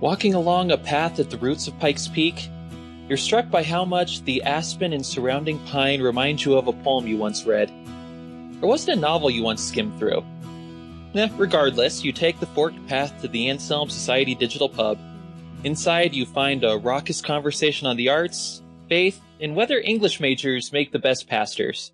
Walking along a path at the roots of Pikes Peak, you're struck by how much the aspen and surrounding pine remind you of a poem you once read. Or was it a novel you once skimmed through? Eh, regardless, you take the forked path to the Anselm Society Digital Pub. Inside, you find a raucous conversation on the arts, faith, and whether English majors make the best pastors.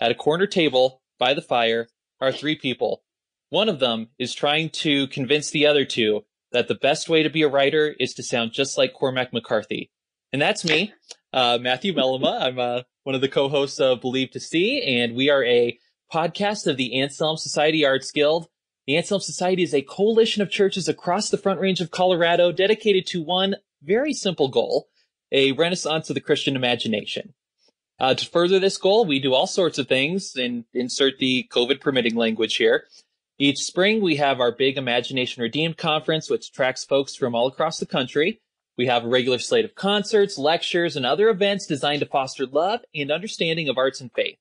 At a corner table, by the fire, are three people. One of them is trying to convince the other two that the best way to be a writer is to sound just like Cormac McCarthy. And that's me, uh, Matthew Mellema. I'm uh, one of the co-hosts of Believe to See, and we are a podcast of the Anselm Society Arts Guild. The Anselm Society is a coalition of churches across the Front Range of Colorado dedicated to one very simple goal, a renaissance of the Christian imagination. Uh, to further this goal, we do all sorts of things and insert the COVID permitting language here. Each spring, we have our big Imagination Redeemed conference, which attracts folks from all across the country. We have a regular slate of concerts, lectures, and other events designed to foster love and understanding of arts and faith.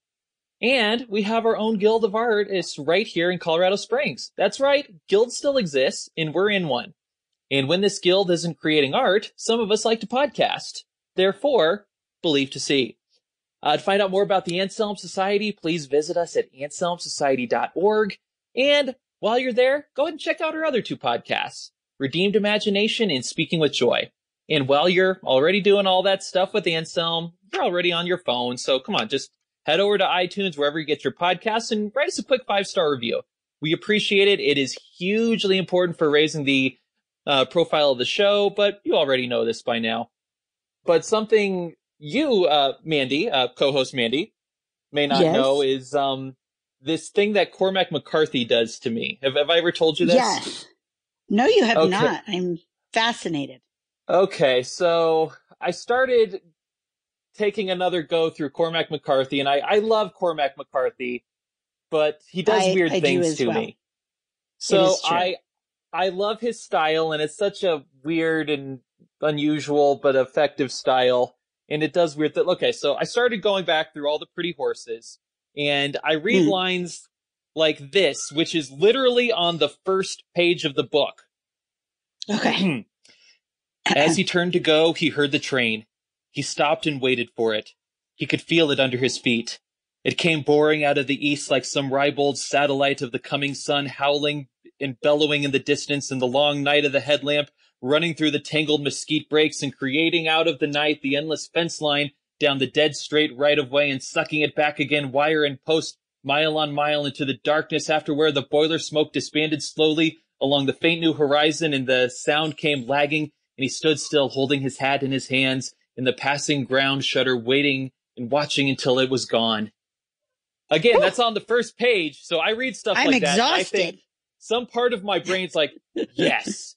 And we have our own Guild of Artists right here in Colorado Springs. That's right. Guild still exists and we're in one. And when this guild isn't creating art, some of us like to podcast. Therefore, believe to see. Uh, to find out more about the Anselm Society, please visit us at anselmsociety.org. And while you're there, go ahead and check out our other two podcasts, Redeemed Imagination and Speaking with Joy. And while you're already doing all that stuff with Anselm, you're already on your phone. So come on, just head over to iTunes, wherever you get your podcasts, and write us a quick five star review. We appreciate it. It is hugely important for raising the uh, profile of the show, but you already know this by now. But something you, uh, Mandy, uh, co-host Mandy, may not yes. know is um, this thing that Cormac McCarthy does to me. Have, have I ever told you this? Yes. No, you have okay. not. I'm fascinated. Okay, so I started taking another go through Cormac McCarthy, and I, I love Cormac McCarthy, but he does I, weird I things do to well. me. So I I love his style, and it's such a weird and unusual but effective style, and it does weird that. Okay, so I started going back through all the pretty horses, and I read hmm. lines like this, which is literally on the first page of the book. Okay. As he turned to go, he heard the train. He stopped and waited for it. He could feel it under his feet. It came boring out of the east like some ribald satellite of the coming sun, howling and bellowing in the distance in the long night of the headlamp, running through the tangled mesquite brakes and creating out of the night the endless fence line down the dead straight right of way and sucking it back again, wire and post, mile on mile into the darkness after where the boiler smoke disbanded slowly along the faint new horizon and the sound came lagging and he stood still holding his hat in his hands in the passing ground shutter waiting and watching until it was gone. Again, that's on the first page. So I read stuff I'm like exhausted. that. I think some part of my brain's like, yes,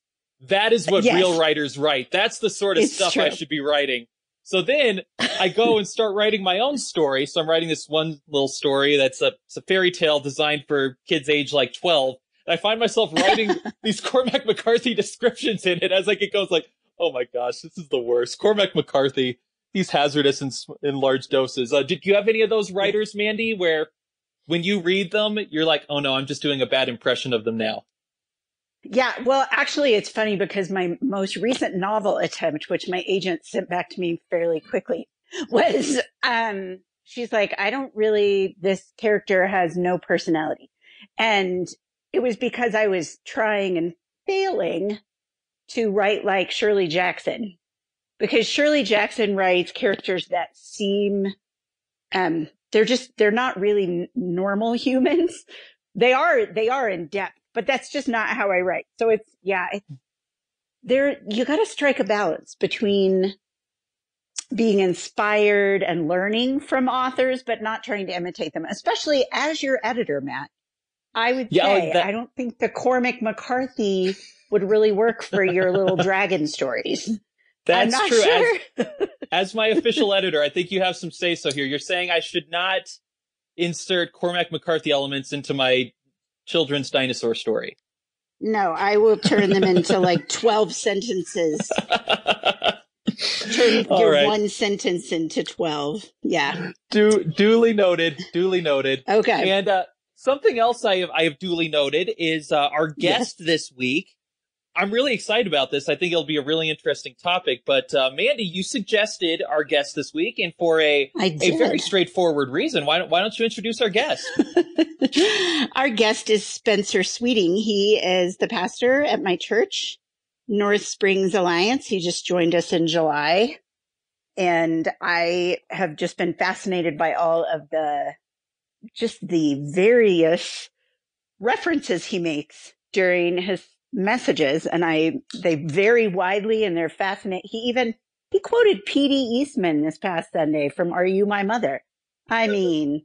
that is what yes. real writers write. That's the sort of it's stuff true. I should be writing. So then I go and start writing my own story. So I'm writing this one little story that's a, it's a fairy tale designed for kids age like 12. And I find myself writing these Cormac McCarthy descriptions in it as like it goes like, oh my gosh, this is the worst. Cormac McCarthy, he's hazardous in, in large doses. Uh, did you have any of those writers, Mandy, where when you read them, you're like, oh no, I'm just doing a bad impression of them now? Yeah, well, actually, it's funny because my most recent novel attempt, which my agent sent back to me fairly quickly, was um, she's like, I don't really, this character has no personality. And it was because I was trying and failing to write like Shirley Jackson, because Shirley Jackson writes characters that seem, um, they're just, they're not really normal humans. They are, they are in depth but that's just not how I write. So it's, yeah, it, there, you got to strike a balance between being inspired and learning from authors, but not trying to imitate them, especially as your editor, Matt. I would yeah, oh, say, that- I don't think the Cormac McCarthy would really work for your little dragon stories. That's true. Sure. As, as my official editor, I think you have some say so here. You're saying I should not insert Cormac McCarthy elements into my children's dinosaur story. No, I will turn them into like 12 sentences. turn All your right. one sentence into 12. Yeah. Du- duly noted. Duly noted. Okay. And uh, something else I have, I have duly noted is uh, our guest yes. this week I'm really excited about this. I think it'll be a really interesting topic. But uh, Mandy, you suggested our guest this week, and for a a very straightforward reason, why don't why don't you introduce our guest? our guest is Spencer Sweeting. He is the pastor at my church, North Springs Alliance. He just joined us in July, and I have just been fascinated by all of the just the various references he makes during his messages and I, they vary widely and they're fascinating. He even, he quoted P.D. Eastman this past Sunday from Are You My Mother? I mean,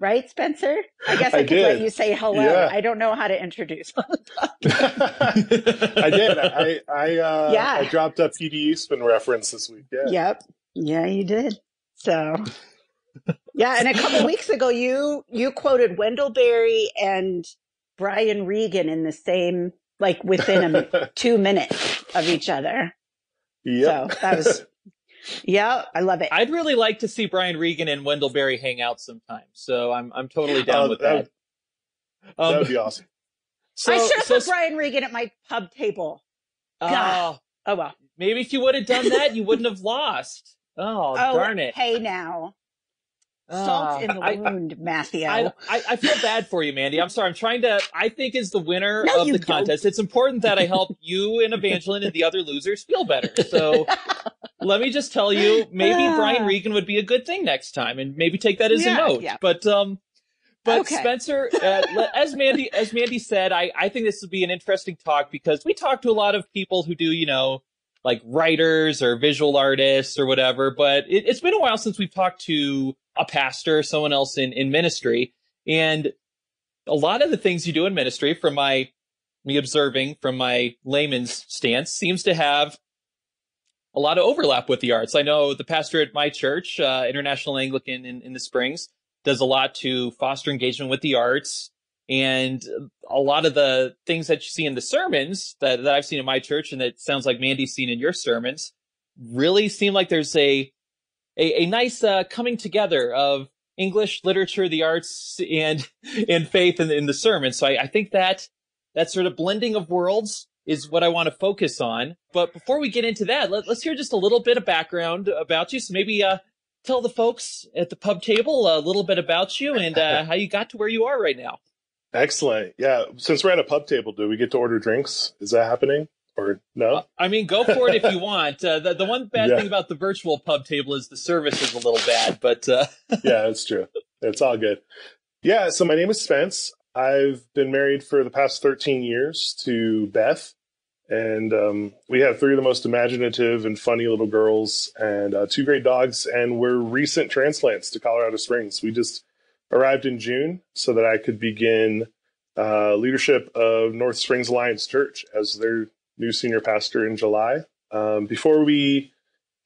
right, Spencer? I guess I, I could did. let you say hello. Yeah. I don't know how to introduce. I did. I I uh, yeah. I dropped a P.D. Eastman reference this week. Yeah. Yep. Yeah, you did. So. Yeah, and a couple weeks ago, you you quoted Wendell Berry and Brian Regan in the same like within a, two minutes of each other. Yeah. So that was, yeah, I love it. I'd really like to see Brian Regan and Wendell Berry hang out sometime. So I'm, I'm totally down uh, with that. Um, that would be awesome. So, I should have so, put Brian Regan at my pub table. Oh, oh well. Maybe if you would have done that, you wouldn't have lost. Oh, oh darn it. Hey now. Salt uh, in the I, wound, I, Matthew. I, I, feel bad for you, Mandy. I'm sorry. I'm trying to. I think is the winner no, of the contest. Don't. It's important that I help you and Evangeline and the other losers feel better. So let me just tell you, maybe uh, Brian Regan would be a good thing next time, and maybe take that as yeah, a note. Yeah. But um, but okay. Spencer, uh, as Mandy as Mandy said, I I think this would be an interesting talk because we talk to a lot of people who do you know like writers or visual artists or whatever. But it, it's been a while since we've talked to a pastor, or someone else in, in ministry. And a lot of the things you do in ministry, from my me observing from my layman's stance, seems to have a lot of overlap with the arts. I know the pastor at my church, uh, International Anglican in, in the Springs, does a lot to foster engagement with the arts. And a lot of the things that you see in the sermons that, that I've seen in my church and that sounds like Mandy's seen in your sermons really seem like there's a a, a nice uh, coming together of English literature, the arts, and and faith in, in the sermon. So I, I think that that sort of blending of worlds is what I want to focus on. But before we get into that, let, us hear just a little bit of background about you. So maybe uh, tell the folks at the pub table a little bit about you and uh, how you got to where you are right now. Excellent. Yeah. Since we're at a pub table, do we get to order drinks? Is that happening? or no? I mean, go for it if you want. Uh, the the one bad yeah. thing about the virtual pub table is the service is a little bad, but uh... yeah, that's true. It's all good. Yeah. So my name is Spence. I've been married for the past 13 years to Beth, and um, we have three of the most imaginative and funny little girls and uh, two great dogs. And we're recent transplants to Colorado Springs. We just arrived in June so that I could begin uh, leadership of North Springs Alliance Church as their new senior pastor in July. Um, before we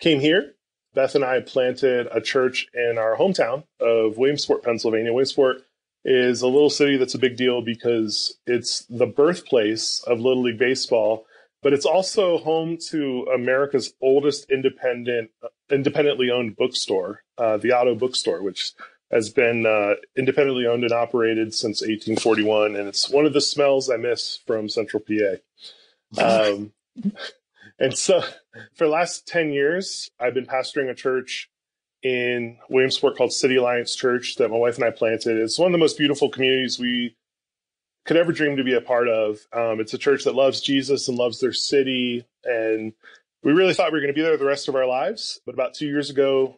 came here, Beth and I planted a church in our hometown of Williamsport, Pennsylvania. Williamsport is a little city that's a big deal because it's the birthplace of Little League Baseball, but it's also home to America's oldest independent, independently owned bookstore, uh, the Otto Bookstore, which has been uh, independently owned and operated since 1841, and it's one of the smells I miss from Central PA. Um, and so for the last 10 years, I've been pastoring a church in Williamsport called City Alliance Church that my wife and I planted. It's one of the most beautiful communities we could ever dream to be a part of. Um, it's a church that loves Jesus and loves their city. And we really thought we were going to be there the rest of our lives. But about two years ago,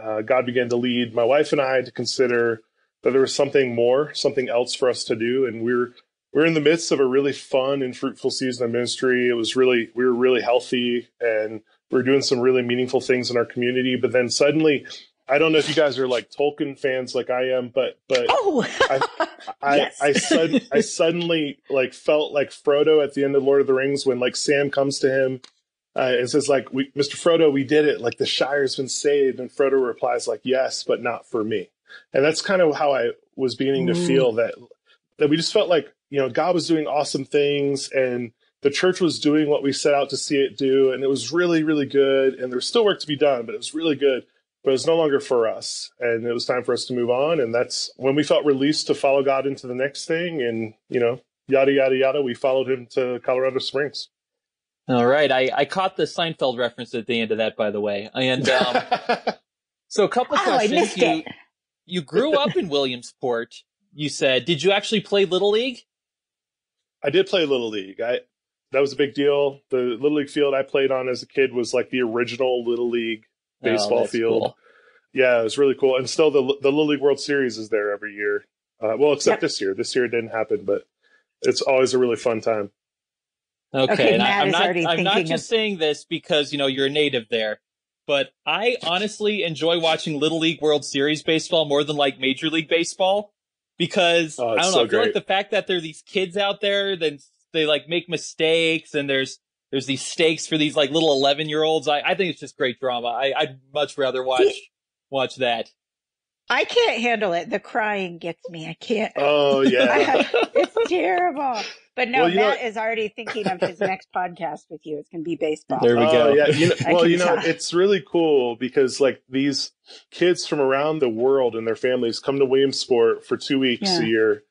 uh, God began to lead my wife and I to consider that there was something more, something else for us to do. And we we're we're in the midst of a really fun and fruitful season of ministry. It was really, we were really healthy and we are doing some really meaningful things in our community. But then suddenly, I don't know if you guys are like Tolkien fans like I am, but but oh. I I, yes. I, sud- I suddenly like felt like Frodo at the end of Lord of the Rings when like Sam comes to him uh, and says like, we, "Mr. Frodo, we did it! Like the Shire's been saved." And Frodo replies like, "Yes, but not for me." And that's kind of how I was beginning to feel that that we just felt like you know, God was doing awesome things and the church was doing what we set out to see it do. And it was really, really good. And there was still work to be done, but it was really good. But it was no longer for us. And it was time for us to move on. And that's when we felt released to follow God into the next thing. And, you know, yada, yada, yada, we followed him to Colorado Springs. All right, I, I caught the Seinfeld reference at the end of that, by the way. And um, so, a couple Oh, I questions. missed you it. you grew up in Williamsport. You said, did you actually play Little League? I did play Little League. I that was a big deal. The Little League field I played on as a kid was like the original Little League baseball Oh, field. cool. Yeah, it was really cool. And still, the the Little League World Series is there every year. Uh, well, except Yep. this year. This year it didn't happen, but it's always a really fun time. Okay, Okay, and I, Matt I'm is not already I'm not just of- saying this because you know you're a native there, but I honestly enjoy watching Little League World Series baseball more than like Major League Baseball because Oh, I don't know. so I feel like the fact that there are these kids out there, then they like make mistakes, and there's there's these stakes for these like little eleven year olds. I, I think it's just great drama. I, I'd much rather watch See- watch that. I can't handle it. The crying gets me. I can't. Oh yeah, it's terrible. But no, Well, you know- Matt is already thinking of his next podcast with you. It's going to be baseball. There we oh, go. Yeah, you know, well, you know, tell. it's really cool because like these kids from around the world and their families come to Williamsport for two weeks Yeah. a year,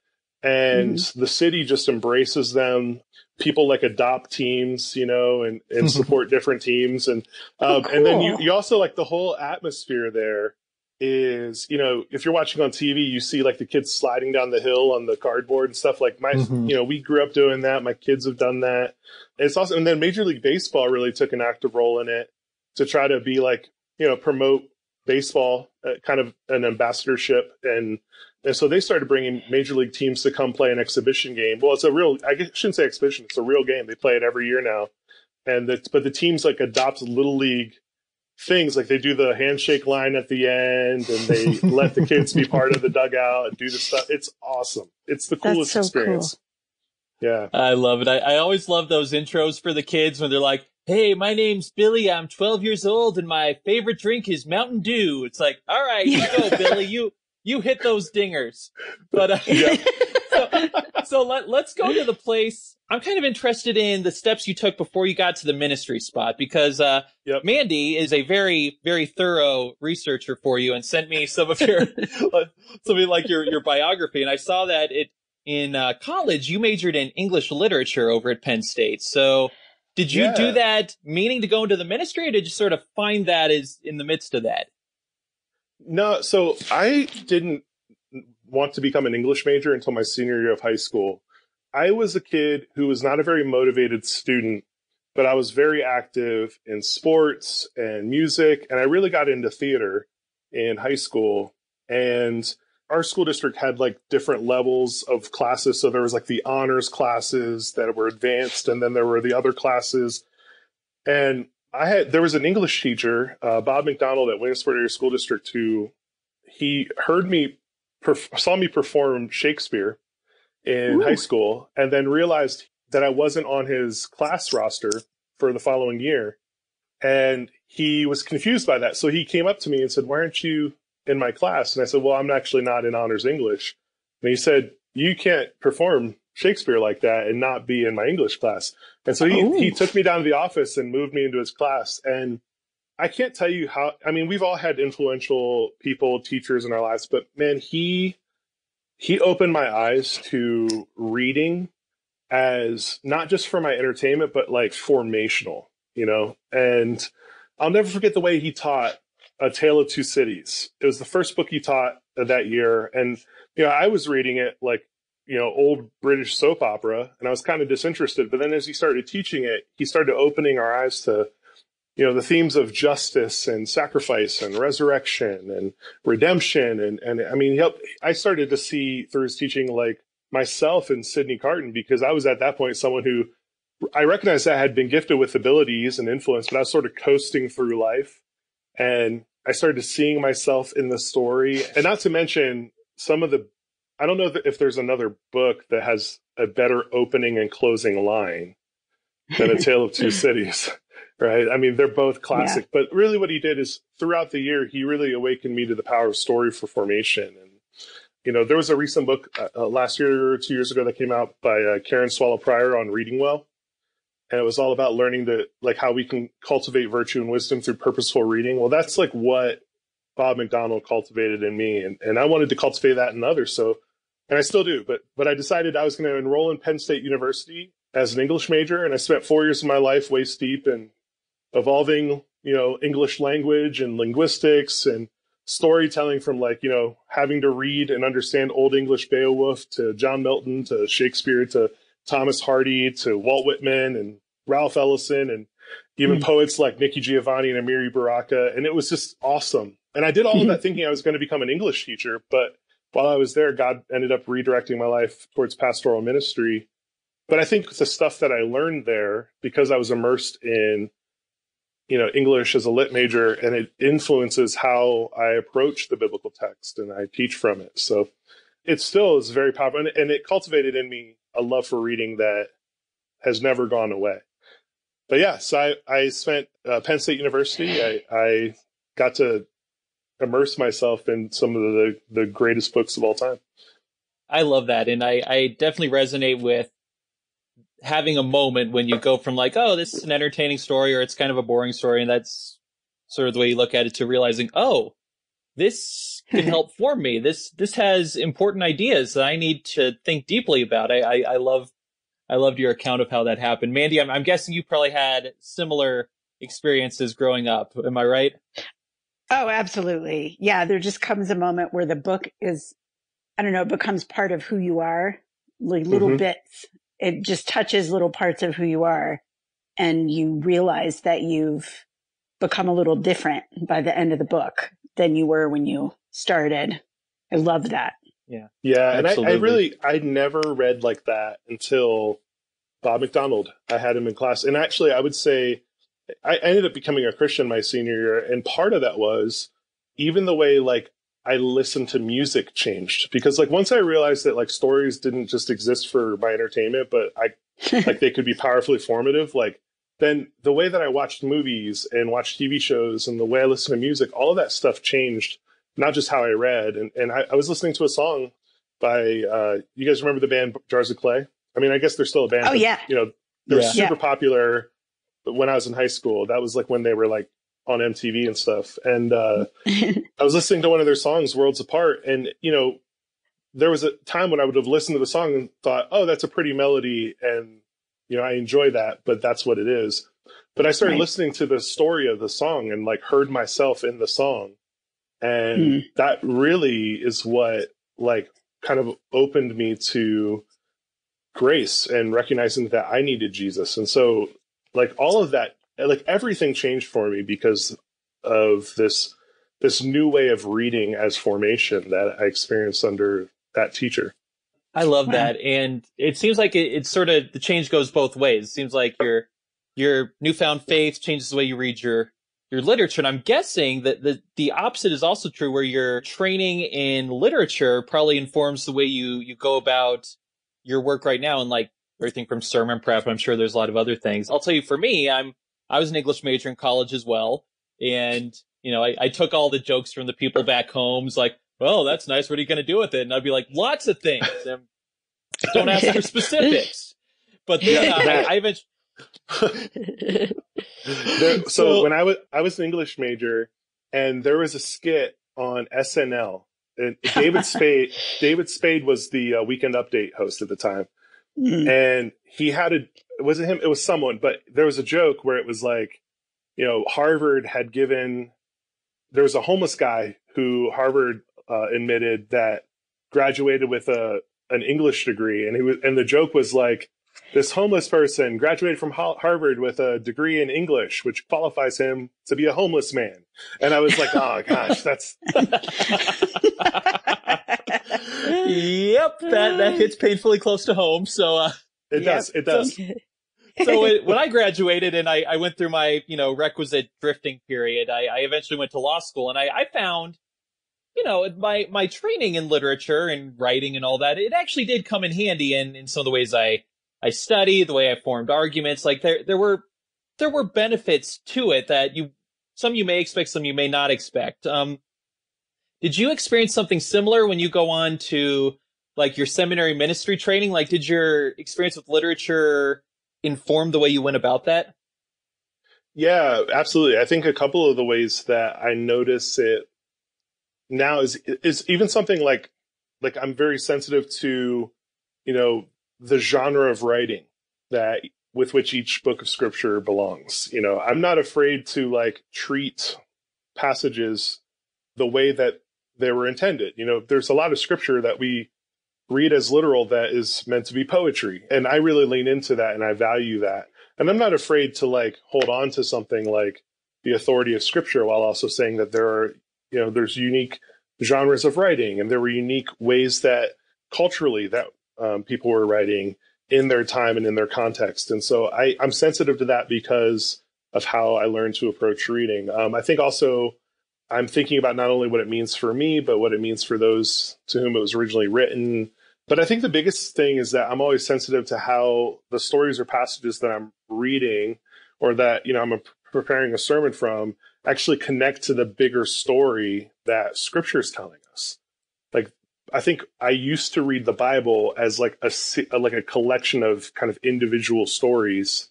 and Mm-hmm. the city just embraces them. People like adopt teams, you know, and and support different teams, and um, Oh, and then you you also like the whole atmosphere there is you know if you're watching on TV you see like the kids sliding down the hill on the cardboard and stuff. Like my Mhm. you know we grew up doing that. My kids have done that. It's awesome and then Major League Baseball really took an active role in it to try to be like you know promote baseball uh, kind of an ambassadorship. And and so they started bringing major league teams to come play an exhibition game. Well it's a real i guess- shouldn't say exhibition. It's a real game. They play it every year now. And the, but the teams like adopt little league things like they do the handshake line at the end and they let the kids be part of the dugout and do the stuff it's awesome it's the coolest so experience yeah I love it. I, I always love those intros for the kids when they're like, Hey, my name's Billy. I'm 12 years old and my favorite drink is Mountain Dew. It's like, all right, you go, Billy. You, you hit those dingers. But, uh, Yeah. so, so let, let's go to the place. I'm kind of interested in the steps you took before you got to the ministry spot because, uh, Yep. Mandy is a very, very thorough researcher for you and sent me some of your, something like your, your biography. And I saw that it, in uh, college, you majored in English literature over at Penn State. So, did you Yeah. do that meaning to go into the ministry, or did you sort of find that is in the midst of that? No, so I didn't want to become an English major until my senior year of high school. I was a kid who was not a very motivated student, but I was very active in sports and music, and I really got into theater in high school. And our school district had like different levels of classes. So there was like the honors classes that were advanced, and then there were the other classes. And I had there was an English teacher, uh, Bob McDonald at Williamsport Area School District, who he heard me perf- saw me perform Shakespeare in Ooh. high school, and then realized that I wasn't on his class roster for the following year, and he was confused by that. So he came up to me and said, "Why aren't you in my class?" And I said, "Well, I'm actually not in honors English." And he said, "You can't perform Shakespeare like that and not be in my English class." And so he, Oh. he took me down to the office and moved me into his class. And I can't tell you how, I mean, we've all had influential people, teachers in our lives, but man, he, he opened my eyes to reading as not just for my entertainment, but like formational, you know? And I'll never forget the way he taught A Tale of Two Cities. It was the first book he taught that year. And, you know, I was reading it like, you know, old British soap opera, and I was kind of disinterested. But then as he started teaching it, he started opening our eyes to, you know, the themes of justice and sacrifice and resurrection and redemption. And, and I mean, he helped, I started to see through his teaching, like myself and Sidney Carton, because I was at that point someone who I recognized that I had been gifted with abilities and influence, but I was sort of coasting through life. And I started to seeing myself in the story. And not to mention some of the, I don't know if there's another book that has a better opening and closing line than A Tale of Two Cities, right? I mean, they're both classic, but really what he did is throughout the year, he really awakened me to the power of story for formation. And, you know, there was a recent book uh, uh, last year or two years ago that came out by uh, Karen Swallow Prior on reading well. And it was all about learning to, like, how we can cultivate virtue and wisdom through purposeful reading. Well, that's like what Bob McDonald cultivated in me. And, and I wanted to cultivate that in others. So, and I still do, but, but I decided I was going to enroll in Penn State University as an English major, and I spent four years of my life waist deep in evolving, you know, English language and linguistics and storytelling from like, you know, having to read and understand Old English Beowulf to John Milton to Shakespeare to Thomas Hardy to Walt Whitman and Ralph Ellison and even mm poets like Nikki Giovanni and Amiri Baraka. And it was just awesome. And I did all of that thinking I was going to become an English teacher. But while I was there, God ended up redirecting my life towards pastoral ministry. But I think the stuff that I learned there, because I was immersed in, you know, English as a lit major, and it influences how I approach the biblical text and I teach from it. So it still is very powerful. And it cultivated in me a love for reading that has never gone away. But yeah, so I, I spent uh, Penn State University. I, I got to immerse myself in some of the, the greatest books of all time. I love that. And I, I definitely resonate with having a moment when you go from like, oh, this is an entertaining story or it's kind of a boring story. And that's sort of the way you look at it to realizing, oh, this can help form me. This, this has important ideas that I need to think deeply about. I, I, I love, I loved your account of how that happened. Mandy, I'm, I'm guessing you probably had similar experiences growing up. Am I right? Oh, absolutely. Yeah. There just comes a moment where the book is, I don't know, it becomes part of who you are, like little mm-hmm. bits. It just touches little parts of who you are. And you realize that you've become a little different by the end of the book than you were when you started. I love that. Yeah. Yeah. And I, I, really, I never read like that until Bob McDonald. I had him in class. And actually, I would say I ended up becoming a Christian my senior year, and part of that was even the way like I listened to music changed because like once I realized that like stories didn't just exist for my entertainment, but I like they could be powerfully formative. Like then the way that I watched movies and watched TV shows and the way I listened to music, all of that stuff changed. Not just how I read, and and I, I was listening to a song by uh, you guys remember the band Jars of Clay? I mean, I guess they're still a band. Oh yeah, you know they're yeah. super popular when I was in high school. That was like when they were like on MTV and stuff. And uh, I was listening to one of their songs, Worlds Apart. And, you know, there was a time when I would have listened to the song and thought, oh, that's a pretty melody. And, you know, I enjoy that, but that's what it is. But I started right. listening to the story of the song and like heard myself in the song. And mm. that really is what like kind of opened me to grace and recognizing that I needed Jesus. And so like all of that like everything changed for me because of this this new way of reading as formation that I experienced under that teacher. I love that, and it seems like it, it's sort of the change goes both ways. It seems like your your newfound faith changes the way you read your your literature, and I'm guessing that the the opposite is also true, where your training in literature probably informs the way you you go about your work right now, and like everything from sermon prep. I'm sure there's a lot of other things. I'll tell you, for me, I'm I was an English major in college as well, and you know, I, I took all the jokes from the people back home. It's like, well, that's nice. What are you going to do with it? And I'd be like, lots of things. And don't ask for specifics. But then uh, I, I eventually. there, so, so when I was I was an English major, and there was a skit on SNL. And David Spade David Spade was the uh, Weekend Update host at the time, mm. and he had a it wasn't him, it was someone, but there was a joke where it was like, you know, Harvard had given, there was a homeless guy who Harvard uh, admitted that graduated with a, an English degree. And he was, and the joke was like, this homeless person graduated from Harvard with a degree in English, which qualifies him to be a homeless man. And I was like, oh gosh, that's. yep, that, that hits painfully close to home. So, uh, it does. It does. So, so it, when I graduated and I, I, went through my, you know, requisite drifting period, I, I eventually went to law school and I, I, found, you know, my, my training in literature and writing and all that, it actually did come in handy in, in some of the ways I, I studied, the way I formed arguments. Like there, there were, there were benefits to it that you, some you may expect, some you may not expect. Um, did you experience something similar when you go on to like your seminary ministry training? Like, did your experience with literature inform the way you went about that? Yeah, absolutely. I think a couple of the ways that I notice it now is is even something like like I'm very sensitive to, you know, the genre of writing. that with which each book of scripture belongs. You know, I'm not afraid to like treat passages the way that they were intended. You know, there's a lot of scripture that we read as literal that is meant to be poetry. And I really lean into that and I value that. And I'm not afraid to like hold on to something like the authority of scripture while also saying that there are, you know, there's unique genres of writing and there were unique ways that culturally that um, people were writing in their time and in their context. And so I, I'm sensitive to that because of how I learned to approach reading. Um, I think also I'm thinking about not only what it means for me, but what it means for those to whom it was originally written. But I think the biggest thing is that I'm always sensitive to how the stories or passages that I'm reading or that, you know, I'm preparing a sermon from actually connect to the bigger story that scripture is telling us. Like I think I used to read the Bible as like a like a collection of kind of individual stories,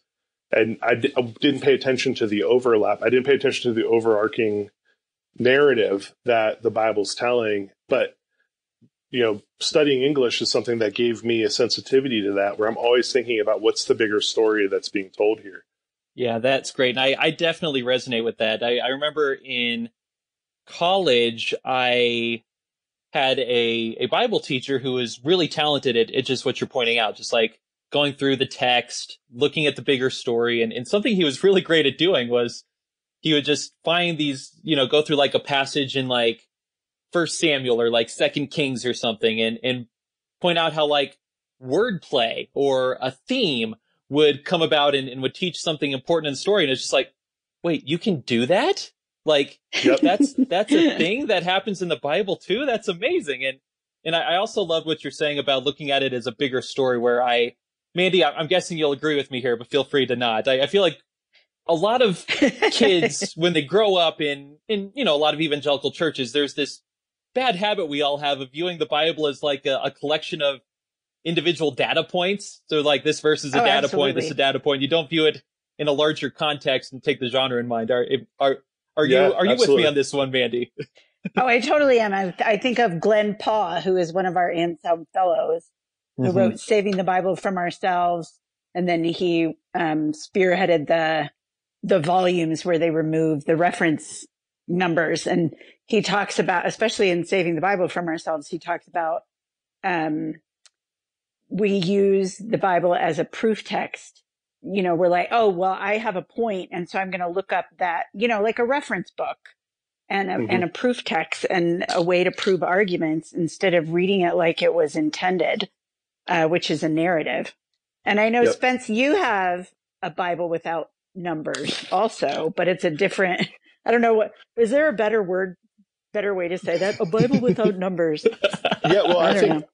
and I d- I didn't pay attention to the overlap. I didn't pay attention to the overarching narrative that the Bible's telling. But you know, studying English is something that gave me a sensitivity to that, where I'm always thinking about what's the bigger story that's being told here. Yeah, that's great. And I, I definitely resonate with that. I, I remember in college, I had a, a Bible teacher who was really talented at, at just what you're pointing out, just like going through the text, looking at the bigger story. And, and something he was really great at doing was he would just find these, you know, go through like a passage in like first Samuel or like second Kings or something and, and point out how like wordplay or a theme would come about and, and would teach something important in the story. And it's just like, wait, you can do that? Like yep. that's that's a thing that happens in the Bible too. That's amazing. And and I, I also love what you're saying about looking at it as a bigger story. Where I, Mandy, I, am guessing you'll agree with me here, but feel free to nod. I, I feel like a lot of kids when they grow up in in you know a lot of evangelical churches, there's this bad habit we all have of viewing the Bible as like a, a collection of individual data points. So like this verse is a oh, data absolutely. point, this is a data point. You don't view it in a larger context and take the genre in mind. Are are are yeah, you are you absolutely. with me on this one, Mandy? oh, I totally am. I, I, think of Glenn Paauw, who is one of our Anselm fellows, who mm-hmm. wrote "Saving the Bible from Ourselves," and then he um, spearheaded the the volumes where they remove the reference numbers. And he talks about, especially in "Saving the Bible from Ourselves," he talks about um, we use the Bible as a proof text you know, we're like, oh, well, I have a point, and so I'm going to look up that, you know, like a reference book and a, mm-hmm. and a proof text and a way to prove arguments instead of reading it like it was intended, uh, which is a narrative. And I know, yep. Spence, you have a Bible without numbers also, but it's a different, I don't know what, is there a better word, better way to say that? A Bible without numbers. Yeah, well, I, I think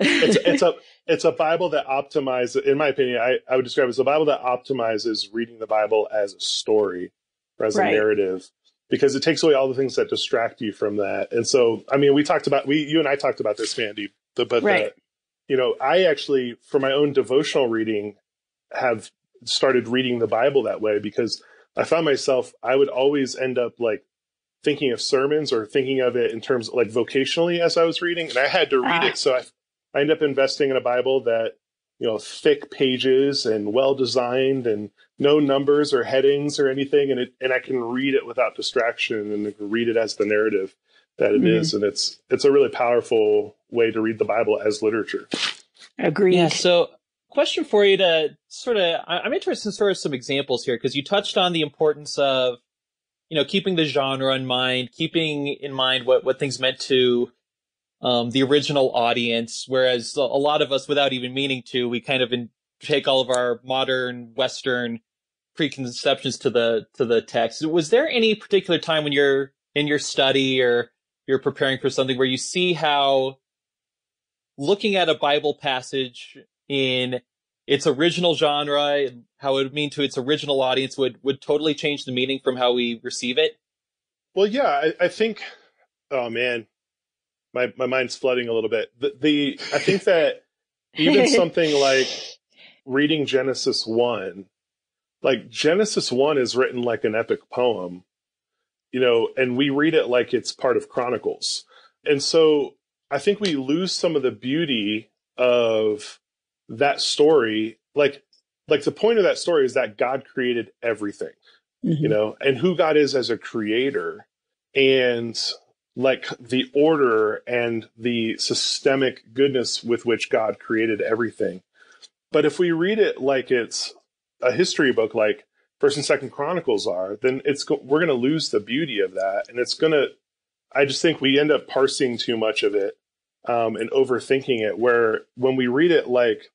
it's, it's a it's a Bible that optimizes. In my opinion, I, I would describe it as a Bible that optimizes reading the Bible as a story or as right. a narrative because it takes away all the things that distract you from that. And so, I mean, we talked about we you and I talked about this, Mandy. The, but right. the, you know, I actually for my own devotional reading have started reading the Bible that way because I found myself I would always end up like thinking of sermons or thinking of it in terms of like vocationally as I was reading, and I had to read ah. it. So I I end up investing in a Bible that, you know, thick pages and well designed and no numbers or headings or anything. And it, and I can read it without distraction and read it as the narrative that it mm-hmm. is. And it's, it's a really powerful way to read the Bible as literature. Agreed. Yeah. So question for you to sort of, I'm interested in sort of some examples here because you touched on the importance of, you know, keeping the genre in mind, keeping in mind what, what things meant to um, the original audience, whereas a lot of us, without even meaning to, we kind of in, take all of our modern Western preconceptions to the to the text. Was there any particular time when you're in your study or you're preparing for something where you see how looking at a Bible passage in its original genre and how it would mean to its original audience would would totally change the meaning from how we receive it? Well, yeah, I, I think. Oh man, my my mind's flooding a little bit. The, the I think that even something like reading Genesis one, like Genesis one is written like an epic poem, you know, and we read it like it's part of Chronicles, and so I think we lose some of the beauty of that story. Like like the point of that story is that God created everything, mm-hmm. you know, and who God is as a creator and like the order and the systemic goodness with which God created everything. But if we read it like it's a history book, like First and Second Chronicles are, then it's we're going to lose the beauty of that, and it's going to. I just think we end up parsing too much of it um, and overthinking it. Where when we read it like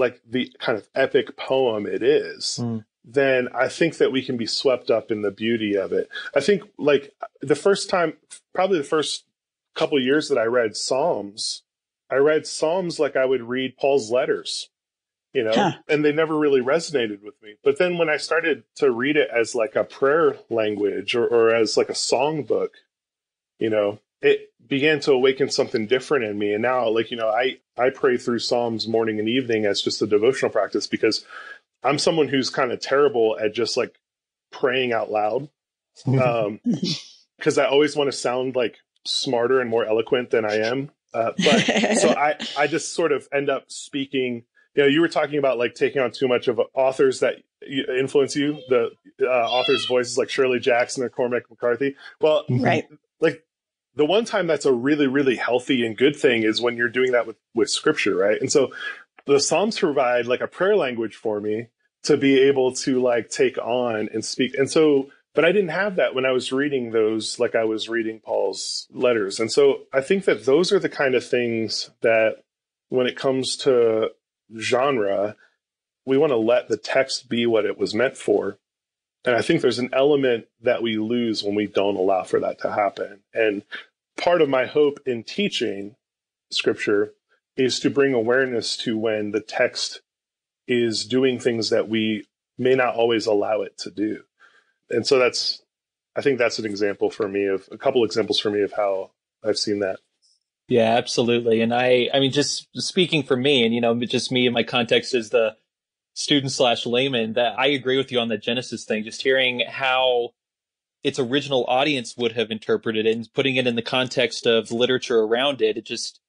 like the kind of epic poem it is, mm. then I think that we can be swept up in the beauty of it. I think like the first time, probably the first couple years that I read Psalms, I read Psalms like I would read Paul's letters, you know, huh. and they never really resonated with me. But then when I started to read it as like a prayer language or, or as like a song book, you know, it began to awaken something different in me. And now, like, you know, I, I pray through Psalms morning and evening as just a devotional practice because I'm someone who's kind of terrible at just like praying out loud. Um, cause I always want to sound like smarter and more eloquent than I am. Uh, but so I, I just sort of end up speaking, you know, you were talking about like taking on too much of authors that influence you, the uh, authors' voices like Shirley Jackson or Cormac McCarthy. Well, right. Like the one time that's a really really healthy and good thing is when you're doing that with with scripture right? And so the psalms provide like a prayer language for me to be able to like take on and speak. And so but i didn't have that when i was reading those like i was reading paul's letters. And so i think that those are the kind of things that when it comes to genre we want to let the text be what it was meant for and I think there's an element that we lose when we don't allow for that to happen. And part of my hope in teaching scripture is to bring awareness to when the text is doing things that we may not always allow it to do. And so that's, I think that's an example for me of a couple examples for me of how I've seen that. Yeah, absolutely. And I, I mean, just speaking for me and, you know, just me and my context is the, student slash layman that I agree with you on the Genesis thing. Just hearing how its original audience would have interpreted it and putting it in the context of literature around it, it just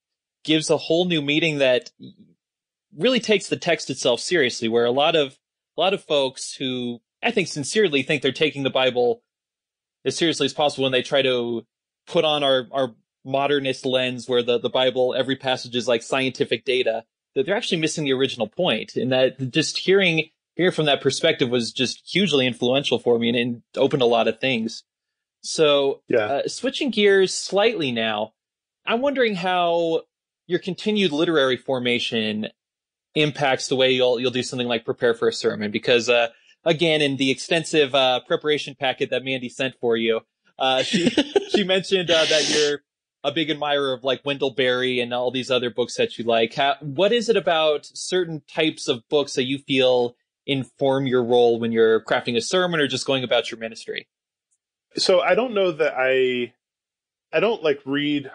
gives a whole new meaning that really takes the text itself seriously. Where a lot of a lot of folks who I think sincerely think they're taking the Bible as seriously as possible when they try to put on our our modernist lens where the, the Bible, every passage is like scientific data that they're actually missing the original point and that just hearing hearing from that perspective was just hugely influential for me and, and opened a lot of things. So, yeah. Uh, switching gears slightly now, I'm wondering how your continued literary formation impacts the way you'll you'll do something like prepare for a sermon because uh, again in the extensive uh, preparation packet that Mandy sent for you, uh, she she mentioned uh, that you're a big admirer of like Wendell Berry and all these other books that you like. How, what is it about certain types of books that you feel inform your role when you're crafting a sermon or just going about your ministry? So I don't know that I, I don't like read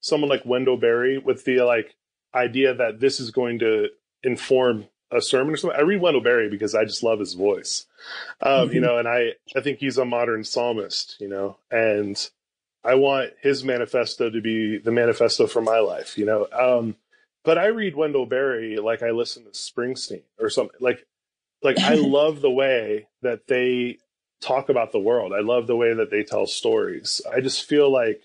someone like Wendell Berry with the like idea that this is going to inform a sermon or something. I read Wendell Berry because I just love his voice, um, mm-hmm. you know, and I I think he's a modern psalmist, you know, and I want his manifesto to be the manifesto for my life, you know. Um, but I read Wendell Berry like I listen to Springsteen or something. Like, like I love the way that they talk about the world. I love the way that they tell stories. I just feel like,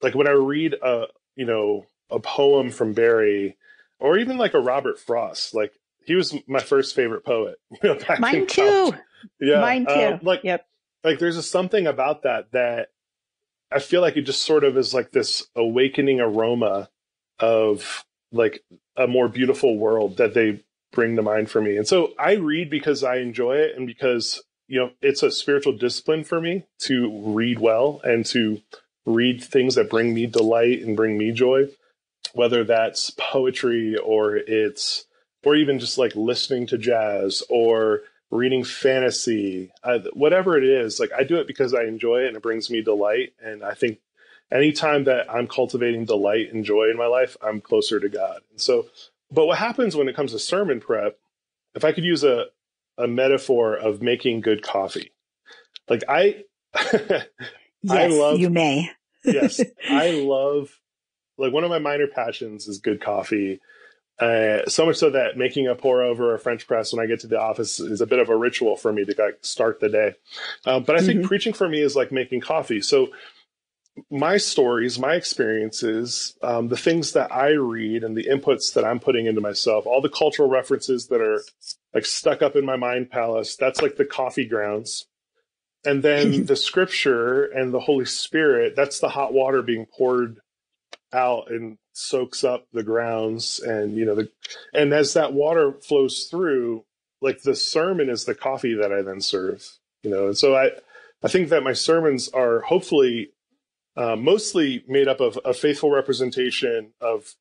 like when I read a, you know, a poem from Berry, or even like a Robert Frost, like he was my first favorite poet. You know, Mine too. Yeah, mine too. Um, like, yep. Like there's a something about that that I feel like it just sort of is like this awakening aroma of like a more beautiful world that they bring to mind for me. And so I read because I enjoy it and because, you know, it's a spiritual discipline for me to read well and to read things that bring me delight and bring me joy, whether that's poetry or it's, or even just like listening to jazz or reading fantasy, uh, whatever it is. Like I do it because I enjoy it and it brings me delight. And I think anytime that I'm cultivating delight and joy in my life, I'm closer to God. And so, but what happens when it comes to sermon prep, if I could use a, a metaphor of making good coffee, like I, yes, I love, you may. yes, I love, like one of my minor passions is good coffee. Uh, so much so that making a pour over a French press when I get to the office is a bit of a ritual for me to like, start the day. Um, but I think mm-hmm. preaching for me is like making coffee. So my stories, my experiences, um, the things that I read and the inputs that I'm putting into myself, all the cultural references that are like stuck up in my mind palace, that's like the coffee grounds. And then the scripture and the Holy Spirit, that's the hot water being poured out and soaks up the grounds. And, you know, the, and as that water flows through, like the sermon is the coffee that I then serve, you know, and so I, I think that my sermons are hopefully uh, mostly made up of a faithful representation of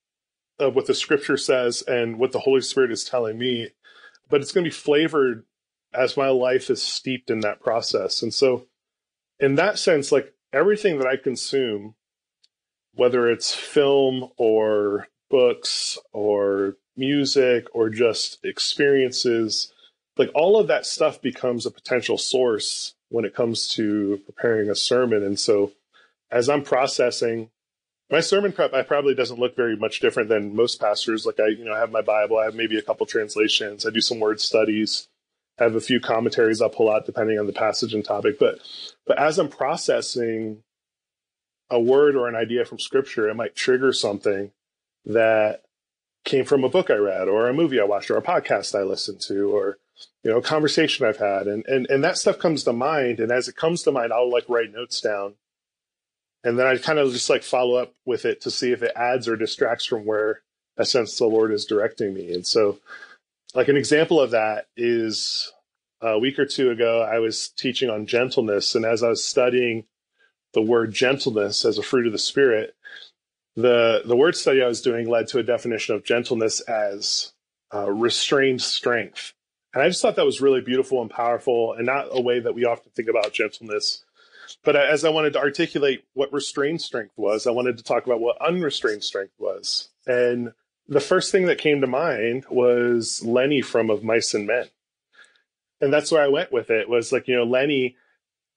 of what the scripture says and what the Holy Spirit is telling me, but it's going to be flavored as my life is steeped in that process. And so, in that sense, like everything that I consume, whether it's film or books or music or just experiences, like all of that stuff becomes a potential source when it comes to preparing a sermon. And so, as I'm processing my sermon prep, I probably doesn't look very much different than most pastors. Like I, you know, I have my Bible, I have maybe a couple translations, I do some word studies, I have a few commentaries I'll pull out depending on the passage and topic. But but as I'm processing a word or an idea from scripture, it might trigger something that came from a book I read or a movie I watched or a podcast I listened to or you know, a conversation I've had. And and and that stuff comes to mind. And as it comes to mind, I'll like write notes down and then I kind of just like follow up with it to see if it adds or distracts from where I sense the Lord is directing me. And so, like an example of that is a week or two ago, I was teaching on gentleness, and as I was studying the word gentleness as a fruit of the Spirit, the the word study I was doing led to a definition of gentleness as uh, restrained strength. And I just thought that was really beautiful and powerful, and not a way that we often think about gentleness but as I wanted to articulate what restrained strength was, I wanted to talk about what unrestrained strength was. And the first thing that came to mind was Lennie from Of Mice and Men. And that's where I went with it was like, you know, Lennie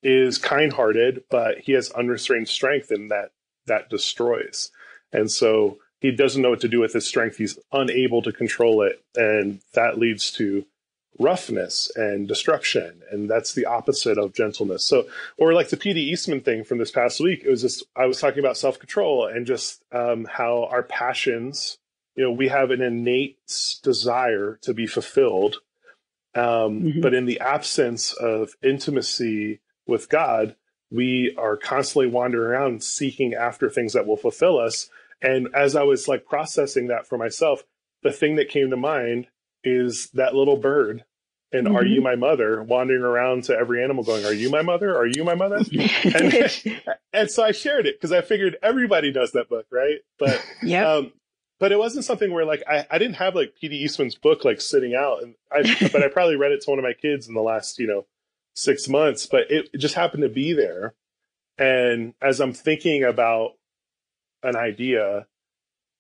is kind-hearted, but he has unrestrained strength and that that destroys. And so he doesn't know what to do with his strength. He's unable to control it. And that leads to roughness and destruction and that's the opposite of gentleness so or like the pd eastman thing from this past week it was just i was talking about self-control and just um, how our passions you know we have an innate desire to be fulfilled um, mm-hmm. but in the absence of intimacy with god we are constantly wandering around seeking after things that will fulfill us. And as i was like processing that for myself the thing that came to mind is that little bird and mm-hmm. are you mm-hmm. my mother? wandering around to every animal going are you my mother? Are you my mother? And, and so i shared it because i figured everybody does that book right? But yeah um, but it wasn't something where like I, I didn't have like pd eastman's book like sitting out and i but i probably read it to one of my kids in the last you know six months but it, it just happened to be there and as i'm thinking about an idea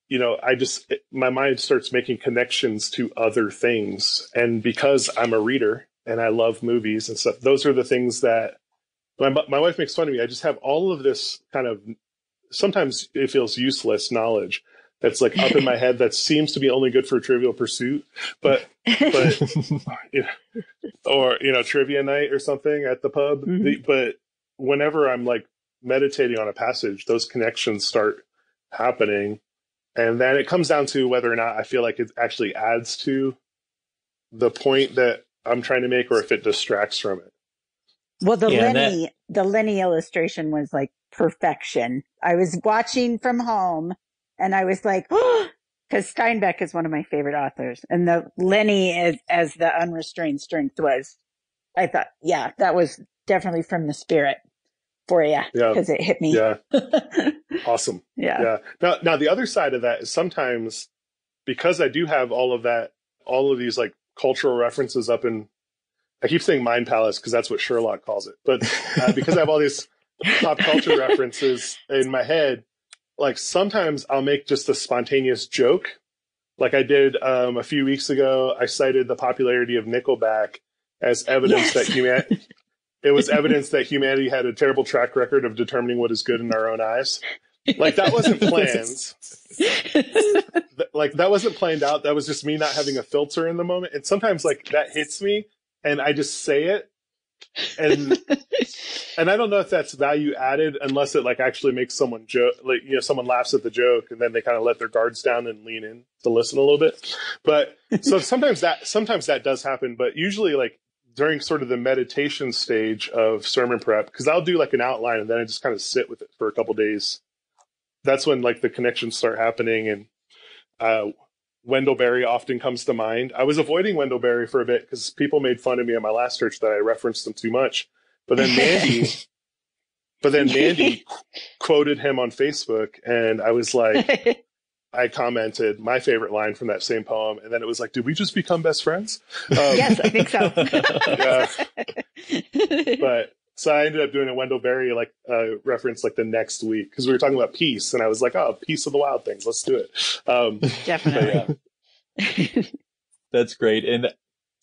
you know, I just, my mind starts making connections to other things. And because I'm a reader and I love movies and stuff, those are the things that my, my wife makes fun of me. I just have all of this kind of, sometimes it feels useless knowledge that's like up in my head that seems to be only good for a trivial pursuit but but you know, or you know trivia night or something at the pub mm-hmm. the, but whenever i'm like meditating on a passage those connections start happening and then it comes down to whether or not I feel like it actually adds to the point that I'm trying to make or if it distracts from it. Well, the yeah, Lennie, that... the Lennie illustration was like perfection. I was watching from home and I was like, oh, because Steinbeck is one of my favorite authors, and the Lennie as, as the unrestrained strength was. I thought, yeah, that was definitely from the spirit for you because yeah. it hit me. Yeah. awesome. Yeah. Yeah. Now, now the other side of that is sometimes because I do have all of that, all of these like cultural references up in, I keep saying mind palace because that's what Sherlock calls it. But uh, because I have all these pop culture references in my head, like sometimes I'll make just a spontaneous joke. Like I did um, a few weeks ago, I cited the popularity of Nickelback as evidence yes. that humanity it was evidence that humanity had a terrible track record of determining what is good in our own eyes. like that wasn't planned. like that wasn't planned out. That was just me not having a filter in the moment. And sometimes like that hits me and I just say it. And and I don't know if that's value added unless it like actually makes someone joke like you know someone laughs at the joke and then they kind of let their guards down and lean in to listen a little bit. But so sometimes that sometimes that does happen, but usually like during sort of the meditation stage of sermon prep because I'll do like an outline and then I just kind of sit with it for a couple days. That's when like the connections start happening and uh, Wendell Berry often comes to mind. I was avoiding Wendell Berry for a bit because people made fun of me at my last church that I referenced him too much. But then Mandy, but then Mandy quoted him on Facebook, and I was like, I commented my favorite line from that same poem, and then it was like, "Did we just become best friends?" Um, yes, I think so. yeah. But so I ended up doing a Wendell Berry like uh, reference like the next week because we were talking about peace, and I was like, "Oh, peace of the wild things, let's do it." Um, Definitely. Yeah. That's great, and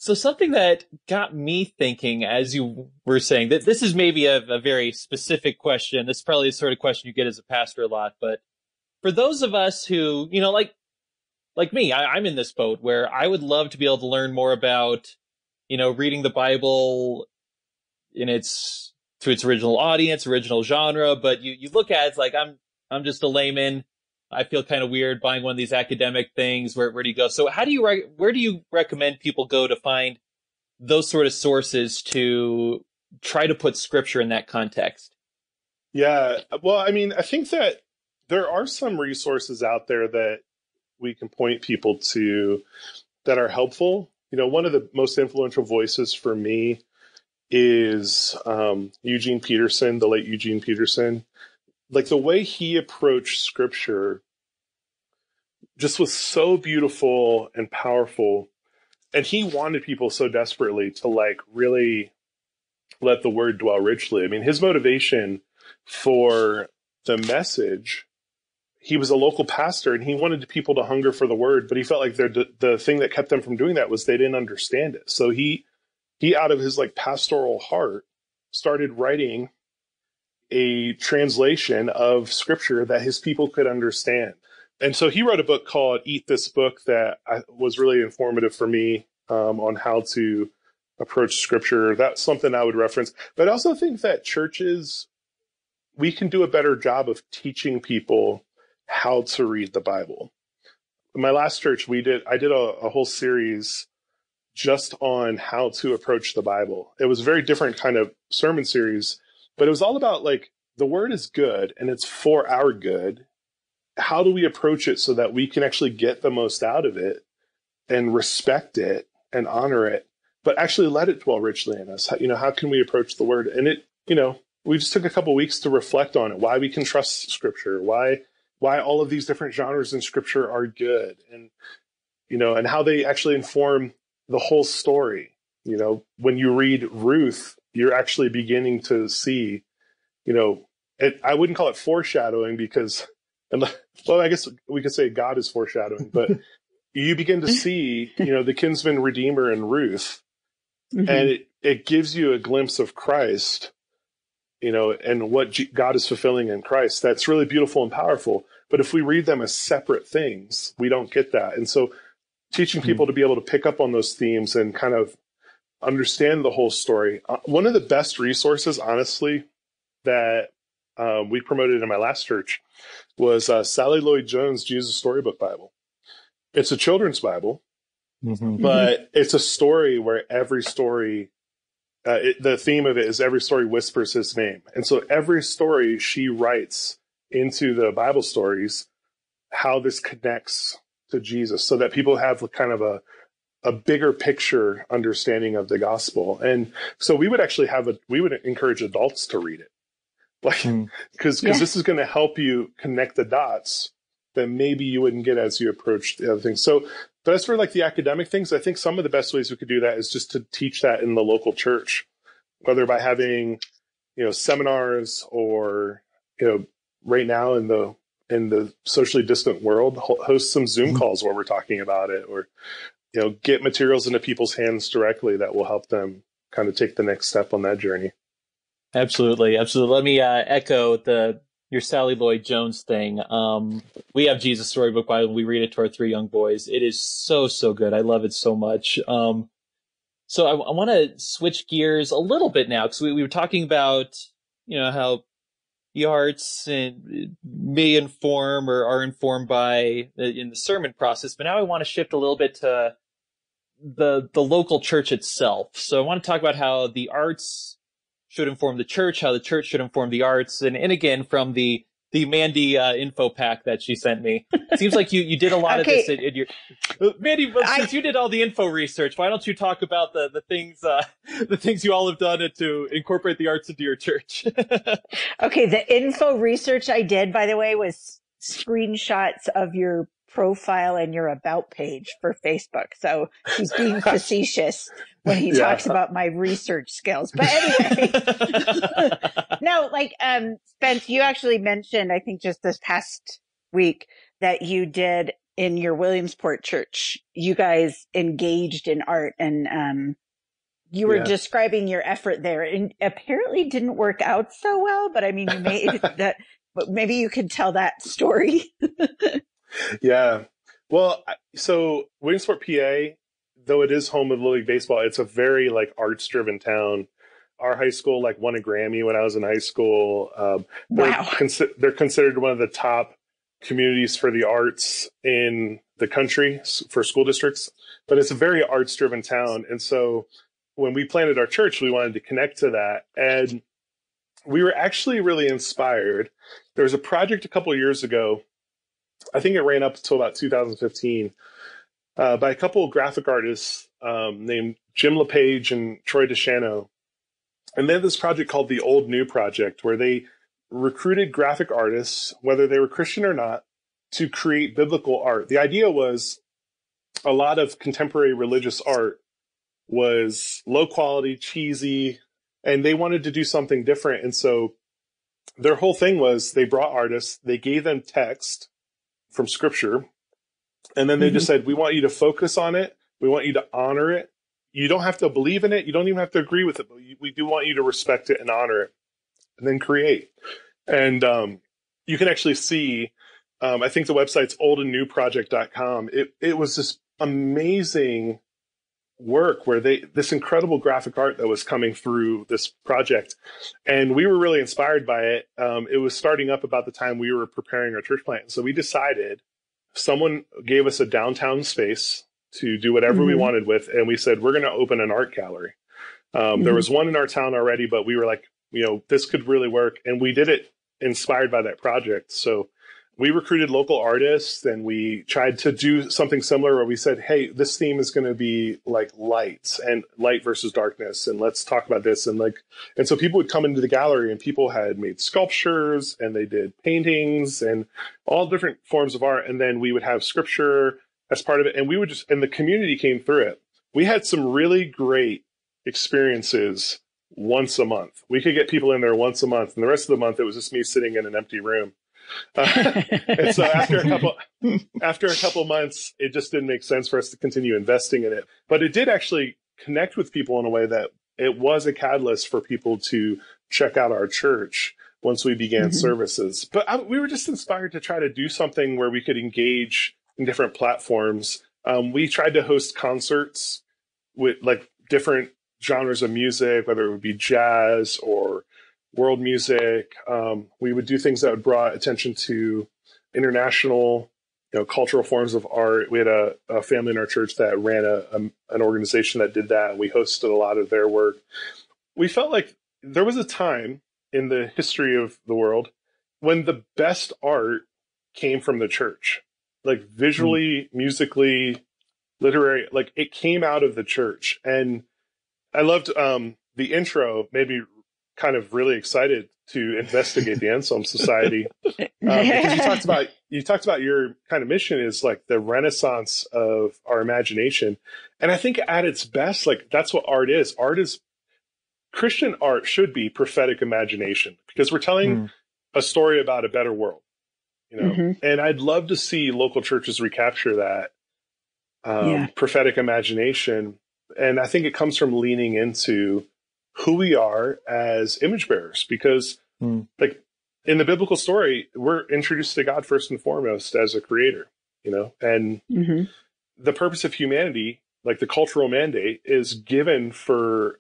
so something that got me thinking, as you were saying, that this is maybe a, a very specific question. This is probably the sort of question you get as a pastor a lot, but for those of us who, you know, like, like me, I, I'm in this boat where I would love to be able to learn more about, you know, reading the Bible in its, to its original audience, original genre. But you, you look at it, it's like, I'm, I'm just a layman. I feel kind of weird buying one of these academic things. Where, where do you go? So how do you, re- where do you recommend people go to find those sort of sources to try to put scripture in that context? Yeah. Well, I mean, I think that there are some resources out there that we can point people to that are helpful. You know, one of the most influential voices for me is um, Eugene Peterson, the late Eugene Peterson. Like the way he approached scripture just was so beautiful and powerful. And he wanted people so desperately to like really let the word dwell richly. I mean, his motivation for the message he was a local pastor and he wanted people to hunger for the word, but he felt like the the thing that kept them from doing that was they didn't understand it. So he he out of his like pastoral heart started writing a translation of scripture that his people could understand. And so he wrote a book called Eat This Book that I, was really informative for me um, on how to approach scripture. That's something I would reference. But I also think that churches, we can do a better job of teaching people how to read the Bible. In my last church, we did I did a, a whole series just on how to approach the Bible. It was a very different kind of sermon series, but it was all about like the word is good and it's for our good. How do we approach it so that we can actually get the most out of it and respect it and honor it, but actually let it dwell richly in us? How, you know, how can we approach the word? And it, you know, we just took a couple weeks to reflect on it, why we can trust scripture, why why all of these different genres in scripture are good and you know and how they actually inform the whole story you know when you read ruth you're actually beginning to see you know it, i wouldn't call it foreshadowing because and well i guess we could say god is foreshadowing but you begin to see you know the kinsman redeemer in ruth mm-hmm. and it, it gives you a glimpse of christ you know, and what G- God is fulfilling in Christ. That's really beautiful and powerful. But if we read them as separate things, we don't get that. And so teaching people mm-hmm. to be able to pick up on those themes and kind of understand the whole story. Uh, one of the best resources, honestly, that um, we promoted in my last church was uh, Sally Lloyd Jones' Jesus Storybook Bible. It's a children's Bible, mm-hmm. but it's a story where every story uh, it, the theme of it is every story whispers his name. And so every story she writes into the Bible stories, how this connects to Jesus so that people have kind of a, a bigger picture understanding of the gospel. And so we would actually have a, we would encourage adults to read it. Like, mm. cause, cause yeah. this is going to help you connect the dots that maybe you wouldn't get as you approach the other things. So but as for like the academic things, I think some of the best ways we could do that is just to teach that in the local church, whether by having, you know, seminars or, you know, right now in the in the socially distant world, host some Zoom mm-hmm. calls where we're talking about it, or you know, get materials into people's hands directly that will help them kind of take the next step on that journey. Absolutely, absolutely. Let me uh, echo the your Sally Lloyd Jones thing. Um, we have Jesus Storybook Bible. We read it to our three young boys. It is so so good. I love it so much. Um, so I, I want to switch gears a little bit now because we, we were talking about you know how the arts and uh, may inform or are informed by uh, in the sermon process, but now I want to shift a little bit to the the local church itself. So I want to talk about how the arts should inform the church, how the church should inform the arts, and and again from the the Mandy uh, info pack that she sent me. It seems like you, you did a lot okay. of this in, in your uh, Mandy. I, since you did all the info research, why don't you talk about the the things uh, the things you all have done to incorporate the arts into your church? okay, the info research I did, by the way, was screenshots of your profile and your about page for Facebook. So he's being facetious when he yeah. talks about my research skills. But anyway, no, like, um, Spence, you actually mentioned, I think just this past week that you did in your Williamsport church, you guys engaged in art and, um, you were yeah. describing your effort there and apparently didn't work out so well, but I mean, you made that, but maybe you could tell that story. Yeah. Well, so Williamsport, PA, though it is home of Little League Baseball, it's a very like arts driven town. Our high school like won a Grammy when I was in high school. Um, they're, wow. Consi- they're considered one of the top communities for the arts in the country for school districts, but it's a very arts driven town. And so when we planted our church, we wanted to connect to that. And we were actually really inspired. There was a project a couple years ago I think it ran up until about 2015 uh, by a couple of graphic artists um, named Jim LePage and Troy DeShano. And they had this project called the Old New Project, where they recruited graphic artists, whether they were Christian or not, to create biblical art. The idea was a lot of contemporary religious art was low quality, cheesy, and they wanted to do something different. And so their whole thing was they brought artists, they gave them text, from scripture. And then they mm-hmm. just said, we want you to focus on it. We want you to honor it. You don't have to believe in it. You don't even have to agree with it, but we do want you to respect it and honor it and then create. And um, you can actually see, um, I think the website's oldandnewproject.com. It, it was this amazing work where they this incredible graphic art that was coming through this project. And we were really inspired by it. Um, it was starting up about the time we were preparing our church plant. So we decided someone gave us a downtown space to do whatever mm-hmm. we wanted with and we said we're going to open an art gallery. Um, mm-hmm. there was one in our town already but we were like you know this could really work. And we did it inspired by that project. So we recruited local artists and we tried to do something similar where we said, Hey, this theme is going to be like lights and light versus darkness. And let's talk about this. And like, and so people would come into the gallery and people had made sculptures and they did paintings and all different forms of art. And then we would have scripture as part of it. And we would just, and the community came through it. We had some really great experiences once a month. We could get people in there once a month. And the rest of the month, it was just me sitting in an empty room uh, and so after a couple after a couple months, it just didn't make sense for us to continue investing in it. But it did actually connect with people in a way that it was a catalyst for people to check out our church once we began mm-hmm. services. But I, we were just inspired to try to do something where we could engage in different platforms. Um, we tried to host concerts with like different genres of music, whether it would be jazz or world music. Um, we would do things that would attention to international, you know, cultural forms of art. We had a, a family in our church that ran a, a, an organization that did that. We hosted a lot of their work. We felt like there was a time in the history of the world when the best art came from the church, like visually, mm. musically, literary, like it came out of the church. And I loved um, the intro made me kind of really excited to investigate the Anselm Society um, because you talked about you talked about your kind of mission is like the renaissance of our imagination, and I think at its best, like that's what art is. Art is Christian art should be prophetic imagination because we're telling mm. a story about a better world, you know. Mm-hmm. And I'd love to see local churches recapture that um, yeah. prophetic imagination, and I think it comes from leaning into who we are as image bearers because mm. like in the biblical story, we're introduced to God first and foremost as a creator, you know, and mm-hmm. the purpose of humanity, like the cultural mandate, is given for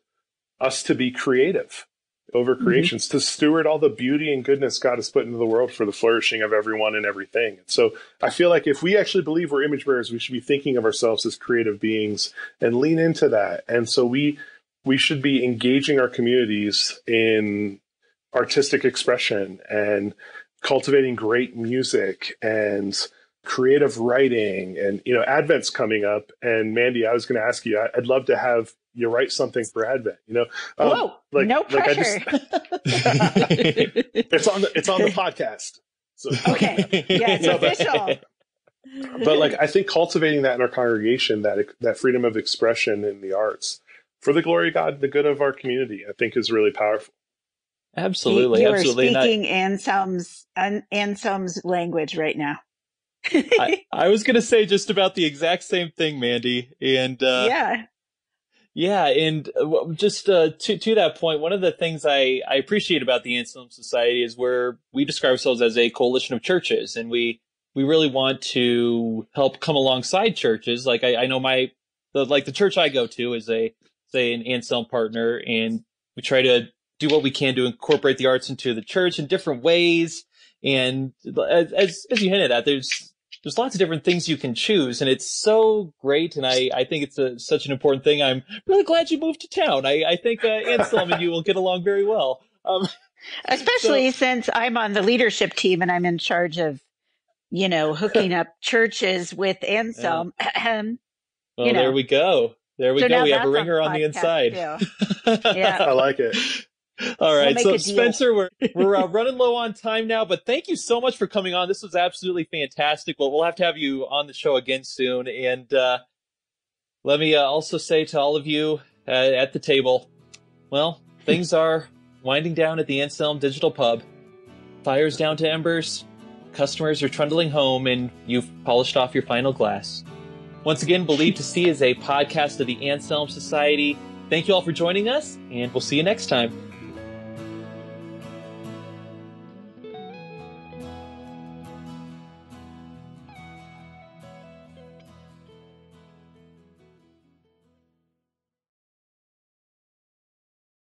us to be creative over mm-hmm. creations, mm-hmm. to steward all the beauty and goodness God has put into the world for the flourishing of everyone and everything. And so I feel like if we actually believe we're image bearers, we should be thinking of ourselves as creative beings and lean into that. And so we we should be engaging our communities in artistic expression and cultivating great music and creative writing and you know advent's coming up. And mandy i was going to ask you i'd love to have you write something for advent you know? Um, Whoa, like, no pressure like just, it's on the it's on the podcast so. Okay yeah it's official. but like i think cultivating that in our congregation that that freedom of expression in the arts for the glory of god the good of our community i think is really powerful Absolutely, you, you absolutely. are speaking Anselm's Anselm's language right now. I, I, was going to say just about the exact same thing, Mandy, and uh, yeah, yeah, and uh, just uh, to to that point, one of the things I I appreciate about the Anselm Society is where we describe ourselves as a coalition of churches, and we we really want to help come alongside churches. Like I, I know my the like the church I go to is a say an Anselm partner, and we try to do what we can to incorporate the arts into the church in different ways. And as, as, as you hinted at, there's, there's lots of different things you can choose and it's so great. And I, I think it's a, such an important thing. I'm really glad you moved to town. I, I think, uh, Anselm and you will get along very well. Um, especially so, since I'm on the leadership team and I'm in charge of, you know, hooking up churches with Anselm. Yeah. well, you know. there we go. There we so go. We have a ringer on the inside. yeah. I like it. All right. We'll so, Spencer, we're, we're uh, running low on time now, but thank you so much for coming on. This was absolutely fantastic. Well, we'll have to have you on the show again soon. And uh, let me uh, also say to all of you uh, at the table well, things are winding down at the Anselm Digital Pub. Fire's down to embers. Customers are trundling home, and you've polished off your final glass. Once again, Believe to See is a podcast of the Anselm Society. Thank you all for joining us, and we'll see you next time.